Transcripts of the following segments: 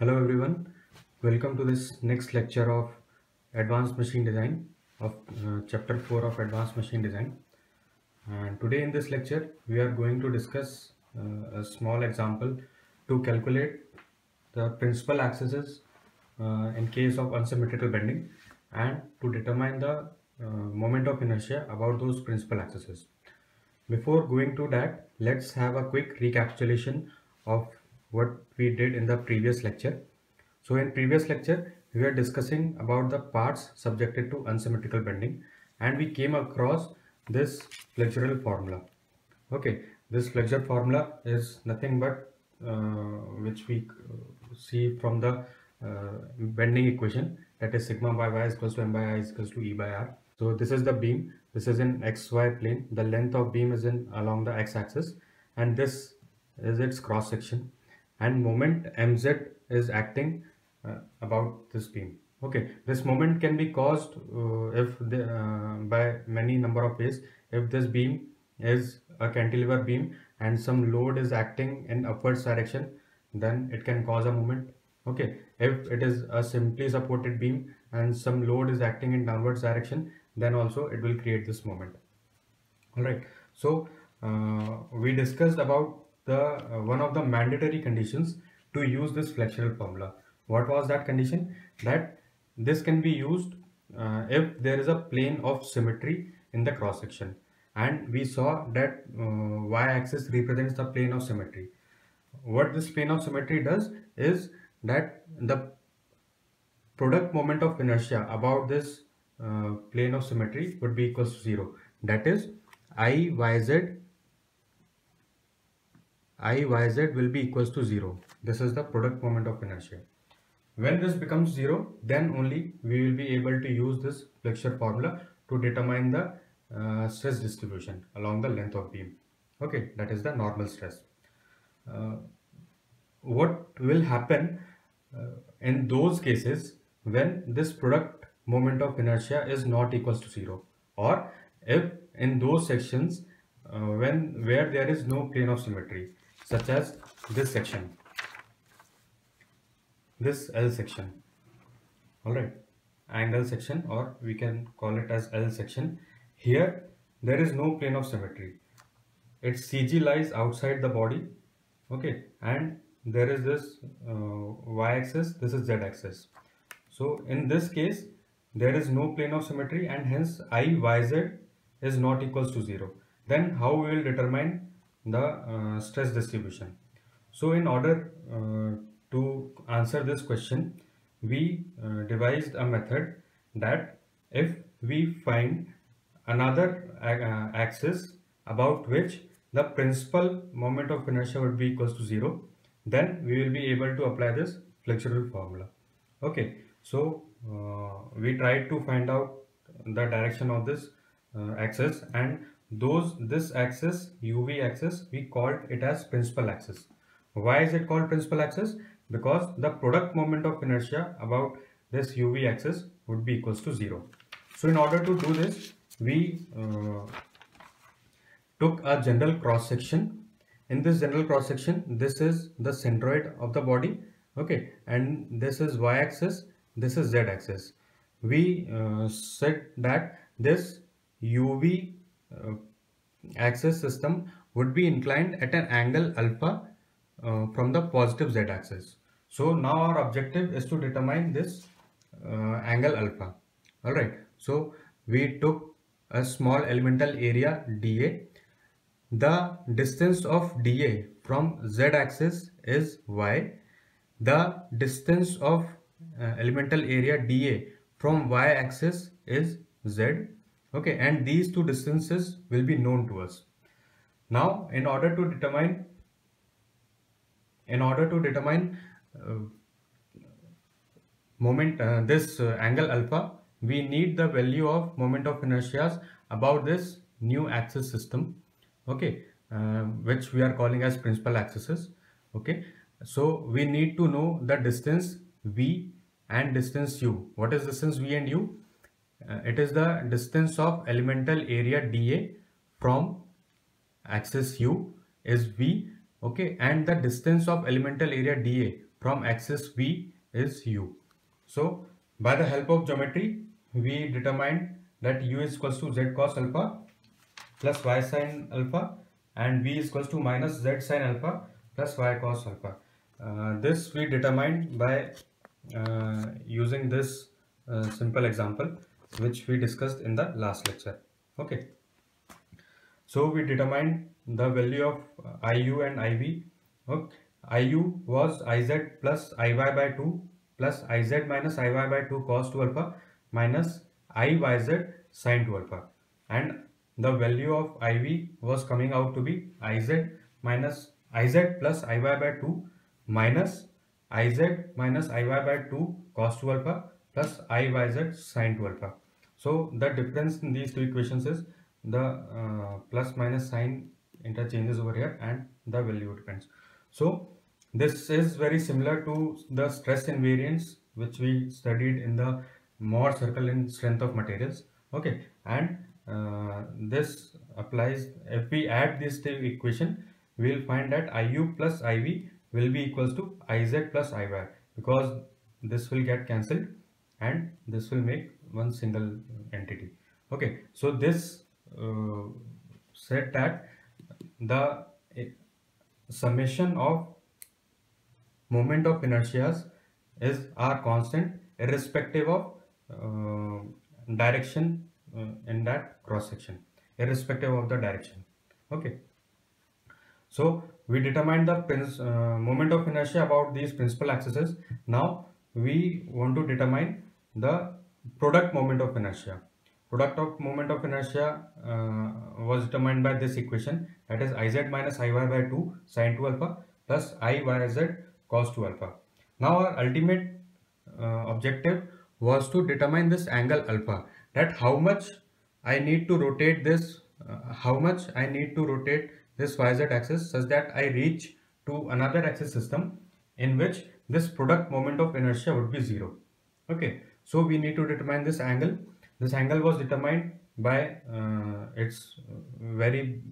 Hello everyone, welcome to this next lecture of Advanced Machine Design of uh, chapter 4 of Advanced Machine Design. And today in this lecture we are going to discuss uh, a small example to calculate the principal axes uh, in case of unsymmetrical bending and to determine the uh, moment of inertia about those principal axes. Before going to that, let's have a quick recapitulation of what we did in the previous lecture. So in previous lecture, we were discussing about the parts subjected to unsymmetrical bending and we came across this flexural formula. Okay, this flexure formula is nothing but uh, which we uh, see from the uh, bending equation that is sigma by y is equals to m by i is equals to e by r. So this is the beam, this is in xy plane, the length of beam is in along the x-axis and this is its cross section and moment mz is acting uh, about this beam. Okay this moment can be caused uh, if the, uh, by many number of ways. If this beam is a cantilever beam and some load is acting in upwards direction then it can cause a moment. Okay if it is a simply supported beam and some load is acting in downwards direction then also it will create this moment. All right so uh, we discussed about the uh, one of the mandatory conditions to use this flexural formula. What was that condition? That this can be used uh, if there is a plane of symmetry in the cross section and we saw that uh, y-axis represents the plane of symmetry. What this plane of symmetry does is that the product moment of inertia about this uh, plane of symmetry would be equals to 0 that is i yz i yz will be equals to 0 this is the product moment of inertia. When this becomes 0 then only we will be able to use this flexure formula to determine the uh, stress distribution along the length of beam. Okay that is the normal stress. Uh, what will happen uh, in those cases when this product moment of inertia is not equals to 0 or if in those sections uh, when where there is no plane of symmetry such as this section. This L section. Alright. Angle section or we can call it as L section. Here there is no plane of symmetry. Its CG lies outside the body. Okay. And there is this uh, y-axis this is z-axis so in this case there is no plane of symmetry and hence i yz is not equals to 0 then how we will determine the uh, stress distribution. So in order uh, to answer this question, we uh, devised a method that if we find another axis about which the principal moment of inertia would be equals to 0, then we will be able to apply this flexural formula. Okay, so uh, we tried to find out the direction of this uh, axis and those this axis uv axis we called it as principal axis. Why is it called principal axis? Because the product moment of inertia about this uv axis would be equals to zero. So in order to do this we uh, took a general cross section. In this general cross section this is the centroid of the body okay? And this is y axis this is z axis. We uh, said that this uv uh, axis system would be inclined at an angle alpha uh, from the positive z axis. So now our objective is to determine this uh, angle alpha. Alright, so we took a small elemental area dA. The distance of dA from z axis is y. The distance of uh, elemental area dA from y axis is z okay and these two distances will be known to us. Now in order to determine in order to determine uh, moment uh, this uh, angle alpha we need the value of moment of inertia about this new axis system okay uh, which we are calling as principal axes okay. So we need to know the distance v and distance u. What is distance v and u uh, it is the distance of elemental area dA from axis U is V okay and the distance of elemental area dA from axis V is U. So by the help of geometry, we determined that U is equals to Z cos alpha plus Y sin alpha and V is equals to minus Z sin alpha plus Y cos alpha. Uh, this we determined by uh, using this uh, simple example which we discussed in the last lecture. Okay. So we determined the value of uh, IU and IV. Okay. IU was IZ plus IY by 2 plus IZ minus IY by 2 cos 2 alpha minus IYZ sin 2 alpha and the value of IV was coming out to be IZ minus IZ plus IY by 2 minus IZ minus IY by 2 cos 2 alpha plus IYZ sin 2 alpha. So the difference in these two equations is the uh, plus minus sign interchanges over here and the value depends. So this is very similar to the stress invariance which we studied in the Mohr circle in strength of materials. Okay, and uh, this applies if we add this equation we will find that IU plus IV will be equals to IZ plus IY because this will get cancelled and this will make one single entity. Okay, so this uh, said that the uh, summation of moment of inertias is are constant irrespective of uh, direction uh, in that cross section irrespective of the direction okay so we determine the uh, moment of inertia about these principal axes now we want to determine the product moment of inertia. Product of moment of inertia uh, was determined by this equation that is iz minus iy by 2 sine 2 alpha plus iyz cos 2 alpha. Now our ultimate uh, objective was to determine this angle alpha that how much I need to rotate this uh, how much I need to rotate this yz axis such that I reach to another axis system in which this product moment of inertia would be zero. Okay so we need to determine this angle this angle was determined by uh, its very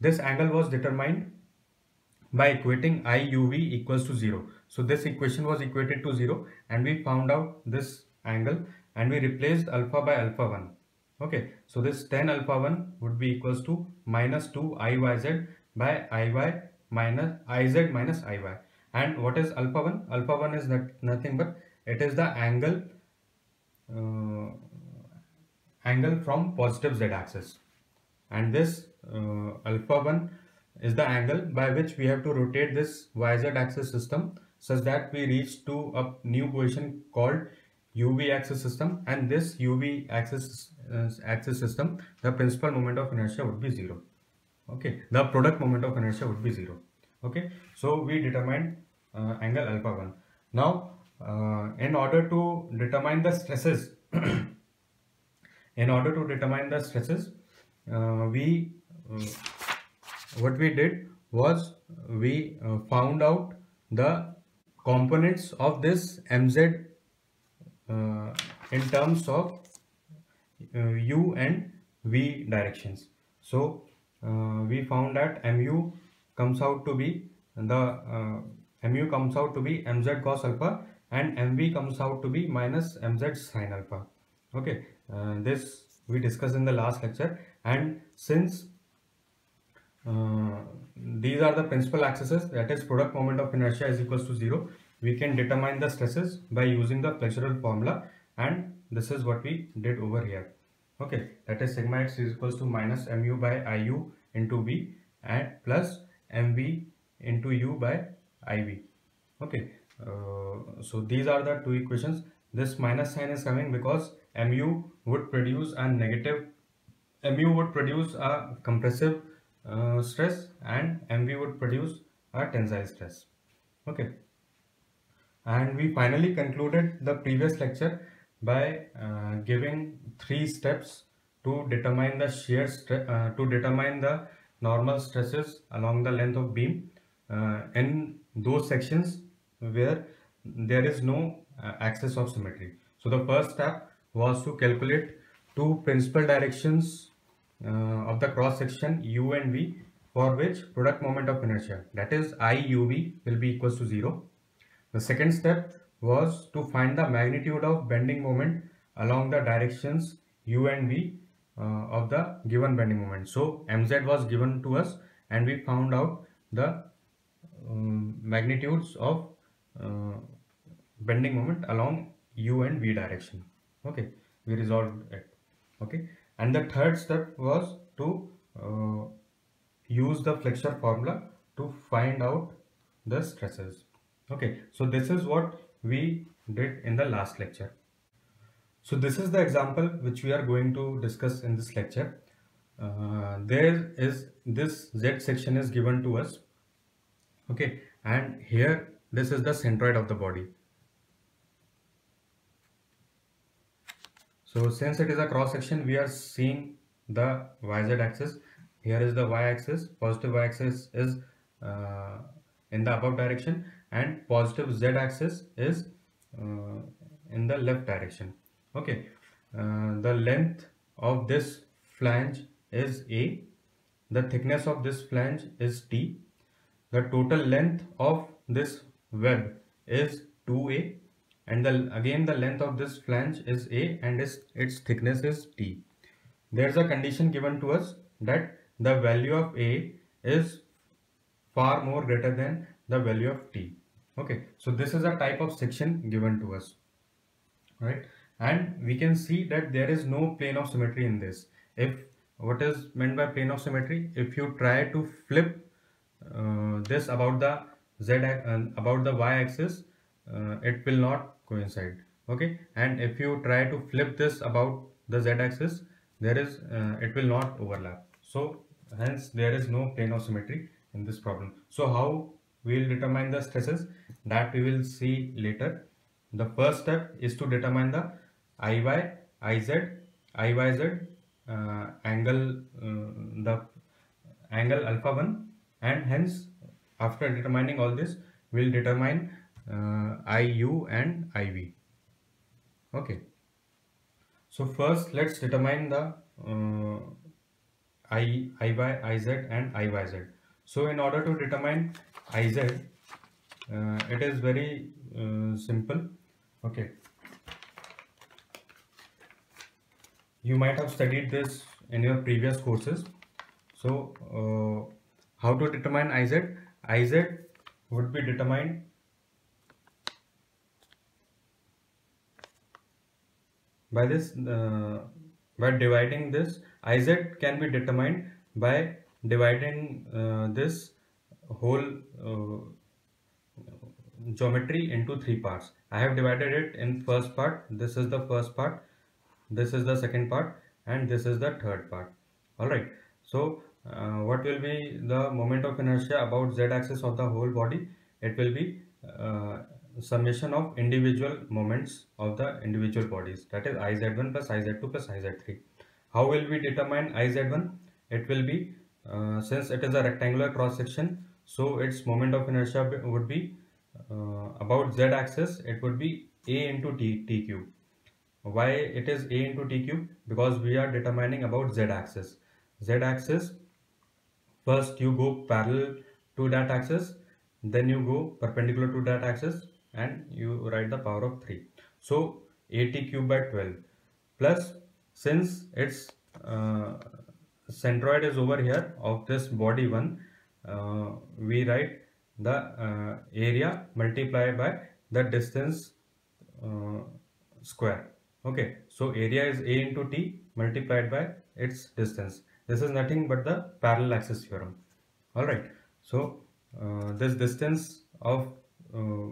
this angle was determined by equating IUV equals to 0. So this equation was equated to 0 and we found out this angle and we replaced alpha by alpha 1. Okay, so this tan alpha 1 would be equals to minus 2 IYZ by IY minus IZ minus IY. And what is alpha 1? Alpha 1 is not, nothing but it is the angle uh, angle from positive z axis. And this uh, alpha 1 is the angle by which we have to rotate this YZ axis system such that we reach to a new position called UV axis system. And this UV axis uh, axis system the principal moment of inertia would be zero. Okay. The product moment of inertia would be zero. Okay. So we determined angle alpha 1 now uh, in order to determine the stresses in order to determine the stresses uh, we uh, what we did was we uh, found out the components of this mz uh, in terms of uh, u and v directions. So uh, we found that mu comes out to be the uh, mu comes out to be mz cos alpha and mv comes out to be minus mz sin alpha. Okay uh, this we discussed in the last lecture. And since uh, these are the principal axes that is product moment of inertia is equals to 0 we can determine the stresses by using the flexural formula. And this is what we did over here. Okay that is sigma x is equals to minus mu by iu into v and plus mv into u by iv okay uh, so these are the two equations this minus sign is coming because mu would produce a negative mu would produce a compressive uh, stress and MV would produce a tensile stress. Okay. And we finally concluded the previous lecture by uh, giving three steps to determine the shear uh, to determine the normal stresses along the length of beam uh, in those sections where there is no uh, axis of symmetry. So the first step was to calculate two principal directions uh, of the cross section u and v for which product moment of inertia that is IUV will be equals to 0. The second step was to find the magnitude of bending moment along the directions U and V uh, of the given bending moment. So mz was given to us and we found out the um, magnitudes of uh, bending moment along U and V direction. Okay, we resolved it. Okay, and the third step was to uh, use the flexure formula to find out the stresses. Okay, so this is what we did in the last lecture. So this is the example which we are going to discuss in this lecture. Uh, there is this Z section is given to us. Okay, and here this is the centroid of the body. So since it is a cross section, we are seeing the YZ axis. Here is the Y axis, positive Y axis is uh, in the above direction and positive Z axis is uh, in the left direction. Okay, uh, the length of this flange is A, the thickness of this flange is T, the total length of this web is 2A and the, again the length of this flange is A and its, its thickness is T. There is a condition given to us that the value of A is far more greater than the value of T. Okay, so this is a type of section given to us, right? And we can see that there is no plane of symmetry in this. If what is meant by plane of symmetry, if you try to flip uh, this about the z uh, about the y axis, uh, it will not coincide. Okay, and if you try to flip this about the z axis, there is uh, it will not overlap. So hence there is no plane of symmetry in this problem. So how we will determine the stresses that we will see later. The first step is to determine the IY, IZ, IYZ uh, angle, uh, the angle alpha 1 and hence after determining all this we will determine uh, IU and IV. Okay. So first let's determine the uh, I, IY, IZ and IYZ. So in order to determine IZ, uh, it is very uh, simple. Okay. You might have studied this in your previous courses. So uh, how to determine IZ? IZ would be determined by this uh, by dividing this. Iz can be determined by dividing uh, this whole uh, geometry into three parts. I have divided it in first part. This is the first part. This is the second part. And this is the third part. All right. So uh, what will be the moment of inertia about z axis of the whole body? It will be uh, summation of individual moments of the individual bodies. That is iz1 plus iz2 plus iz3 how will we determine iz1 it will be uh, since it is a rectangular cross section so its moment of inertia would be uh, about z axis it would be a into t, t cube. Why it is a into t cube? Because we are determining about z axis. Z axis first you go parallel to that axis then you go perpendicular to that axis and you write the power of 3 so a t cube by 12 plus since its uh, centroid is over here of this body one uh, we write the uh, area multiplied by the distance uh, square. Okay. So area is a into t multiplied by its distance this is nothing but the parallel axis theorem. All right. So uh, this distance of uh,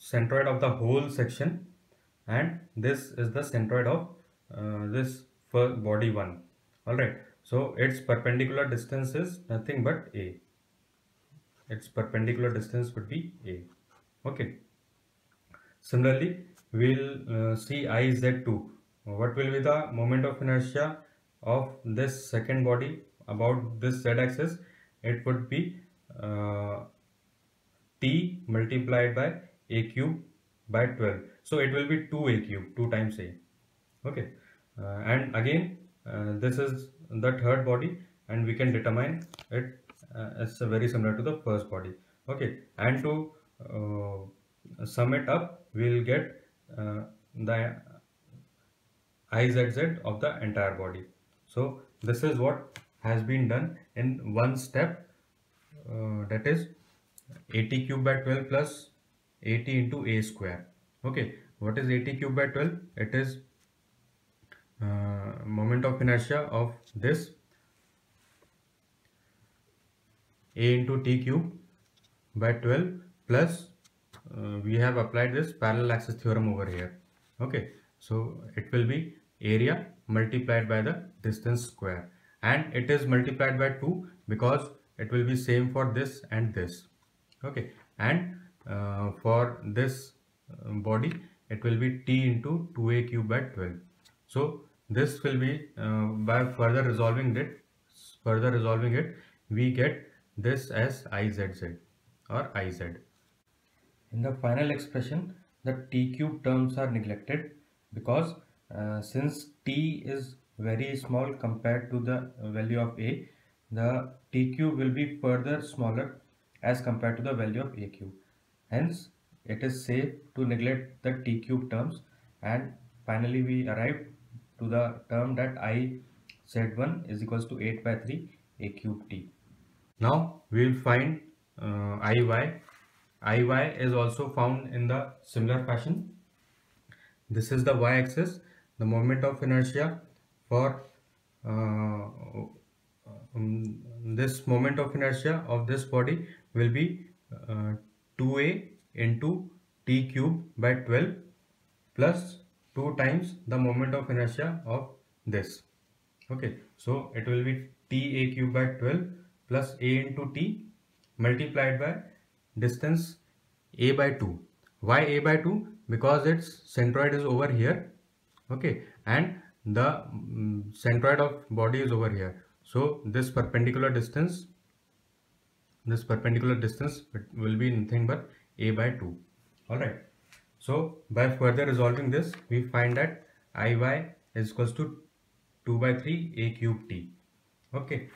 centroid of the whole section and this is the centroid of uh, this body one. All right. So its perpendicular distance is nothing but a. Its perpendicular distance would be a. Okay. Similarly we'll uh, see iz2 what will be the moment of inertia of this second body about this z axis it would be uh, t multiplied by a cube by 12 so it will be 2a cube 2 times a. Okay. Uh, and again uh, this is the third body and we can determine it uh, is very similar to the first body. Okay. And to uh, sum it up we'll get uh, the izz of the entire body so this is what has been done in one step. Uh, that is a t cube by 12 plus a t into a square. Okay. What is a t cube by 12 it is uh, moment of inertia of this a into t cube by 12 plus uh, we have applied this parallel axis theorem over here. Okay. So it will be area multiplied by the distance square. And it is multiplied by 2 because it will be same for this and this. Okay. And uh, for this uh, body it will be t into 2a cube by 12 so this will be uh, by further resolving it further resolving it we get this as izz or iz in the final expression the t cube terms are neglected because uh, since t is very small compared to the value of a the t cube will be further smaller as compared to the value of a cube. Hence it is safe to neglect the t cube terms. And finally we arrive to the term that i z1 is equals to 8 by 3 a cube t. Now we will find uh, iy iy is also found in the similar fashion. This is the y-axis the moment of inertia for uh, um, this moment of inertia of this body will be uh, 2a into t cube by 12 plus 2 times the moment of inertia of this. Okay so it will be t a cube by 12 plus a into t multiplied by distance a by 2 why a by 2 because its centroid is over here. Okay and the um, centroid of body is over here. So this perpendicular distance this perpendicular distance will be nothing but a by 2 all right. So by further resolving this we find that iy is equals to 2 by 3 a cube t. Okay.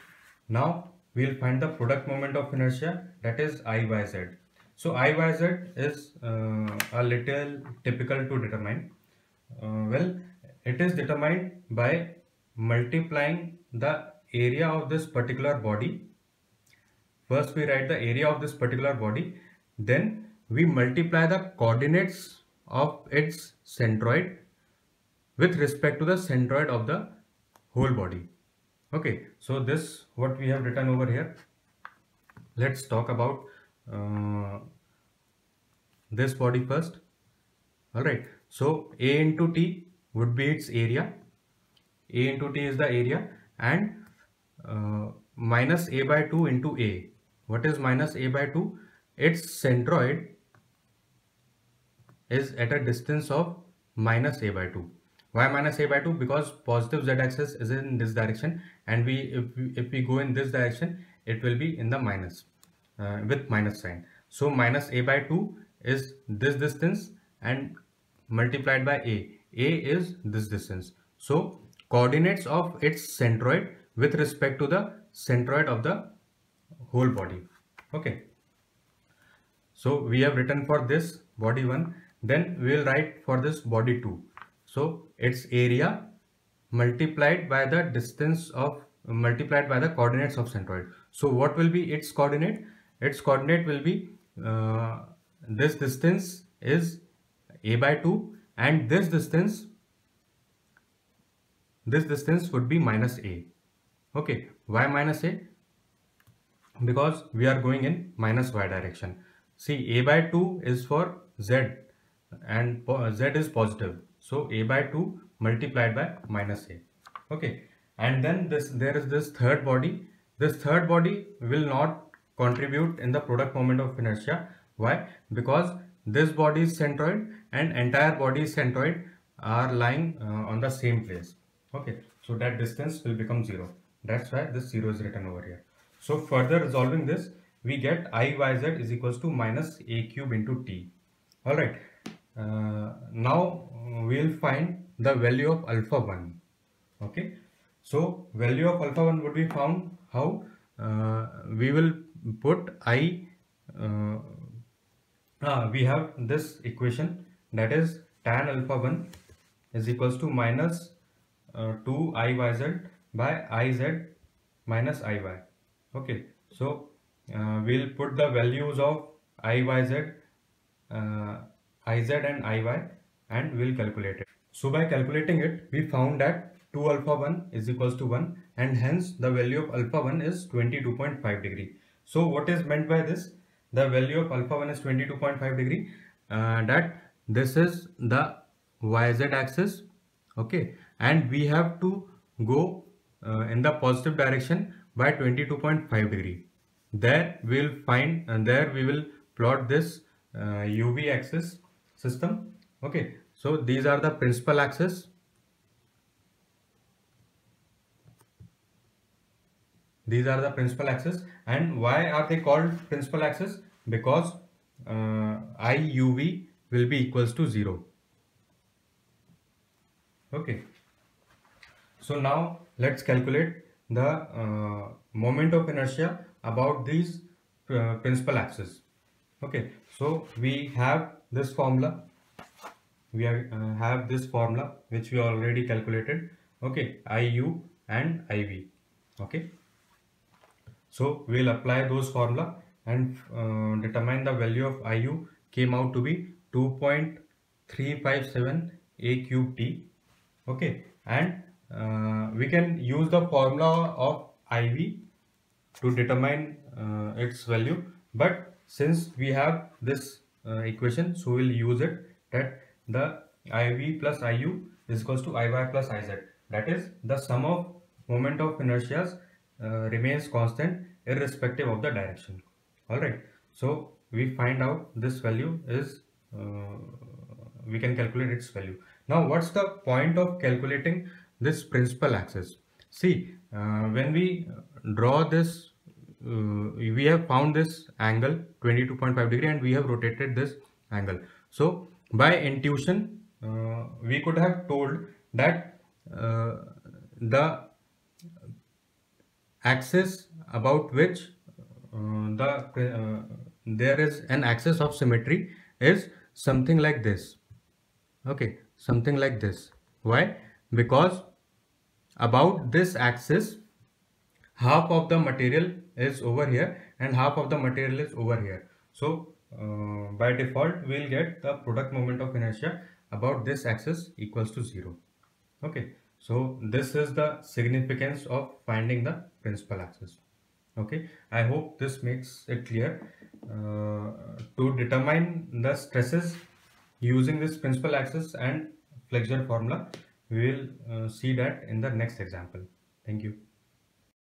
Now we'll find the product moment of inertia that is iyz so iyz is uh, a little typical to determine. Uh, well it is determined by multiplying the area of this particular body. First we write the area of this particular body then we multiply the coordinates of its centroid with respect to the centroid of the whole body. Okay so this what we have written over here. Let's talk about uh, this body first. All right so a into t would be its area. A into t is the area and uh, minus a by 2 into a. What is minus a by 2 its centroid is at a distance of minus a by 2 why minus a by 2 because positive z-axis is in this direction and we if, we if we go in this direction it will be in the minus uh, with minus sign. So minus a by 2 is this distance and multiplied by a a is this distance. So coordinates of its centroid with respect to the centroid of the whole body. Okay. So we have written for this body 1 then we will write for this body 2 so its area multiplied by the distance of multiplied by the coordinates of centroid. So what will be its coordinate? Its coordinate will be uh, this distance is a by 2 and this distance this distance would be minus a okay why minus a because we are going in minus y direction see a by 2 is for z and z is positive so a by 2 multiplied by minus a. Okay. And then this there is this third body. This third body will not contribute in the product moment of inertia. Why? Because this body is centroid and entire body centroid are lying uh, on the same place. Okay. So that distance will become 0. That's why this 0 is written over here. So further resolving this, we get Iyz is equals to minus a cube into t. Alright. Uh, now we'll find the value of alpha 1 okay so value of alpha 1 would be found how uh, we will put i uh, uh, we have this equation that is tan alpha 1 is equals to minus uh, 2 iyz by iz minus iy okay so uh, we'll put the values of iyz uh, iz and iy and we'll calculate it. So by calculating it we found that 2 alpha 1 is equals to 1 and hence the value of alpha 1 is 22.5 degree. So what is meant by this? The value of alpha 1 is 22.5 degree uh, that this is the yz axis okay? And we have to go uh, in the positive direction by 22.5 degree. There we'll find and uh, there we will plot this uh, uv axis system okay? So these are the principal axis. These are the principal axis. And why are they called principal axis? Because uh, iuv will be equals to 0 okay. So now let's calculate the uh, moment of inertia about these uh, principal axis okay. So we have this formula. We uh, have this formula which we already calculated. Okay. Iu and iv okay. So we'll apply those formula and uh, determine the value of IU came out to be 2.357 a cube t okay? And uh, we can use the formula of IV to determine uh, its value. But since we have this uh, equation so we'll use it that the IV plus IU is equals to IY plus IZ that is the sum of moment of inertias uh, remains constant irrespective of the direction. All right. So we find out this value is we can calculate its value. Now what's the point of calculating this principal axis? See uh, when we draw this uh, we have found this angle 22.5 degree and we have rotated this angle. So by intuition uh, we could have told that the axis about which uh, the uh, there is an axis of symmetry is something like this. Okay something like this. Why? Because about this axis half of the material is over here and half of the material is over here. So uh, by default we'll get the product moment of inertia about this axis equals to zero. Okay so this is the significance of finding the principal axis. Okay, I hope this makes it clear. Uh, to determine the stresses using this principal axis and flexure formula, we will uh, see that in the next example. Thank you.